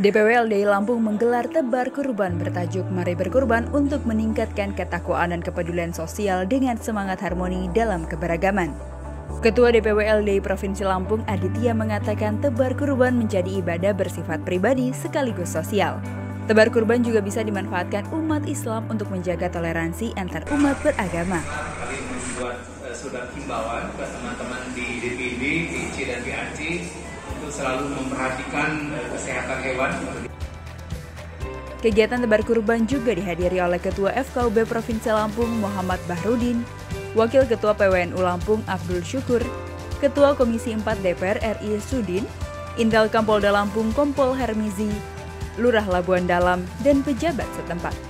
DPW LDI Lampung menggelar tebar kurban bertajuk Mari Berkurban untuk meningkatkan ketakwaan dan kepedulian sosial dengan semangat harmoni dalam keberagaman. Ketua DPW LDI Provinsi Lampung Aditya mengatakan tebar kurban menjadi ibadah bersifat pribadi sekaligus sosial. Tebar kurban juga bisa dimanfaatkan umat Islam untuk menjaga toleransi antar umat beragama. Kami membuat uh, surat himbauan ke teman-teman di DPD, di IC dan BAC untuk selalu memperhatikan uh, kesehatan hewan. Kegiatan tebar kurban juga dihadiri oleh Ketua FKUB Provinsi Lampung Muhammad Bahrudin, Wakil Ketua PWNU Lampung Abdul Syukur, Ketua Komisi 4 DPR RI Sudin, Intel Kampolda Lampung Kompol Hermizi, Lurah Labuan Dalam, dan pejabat setempat.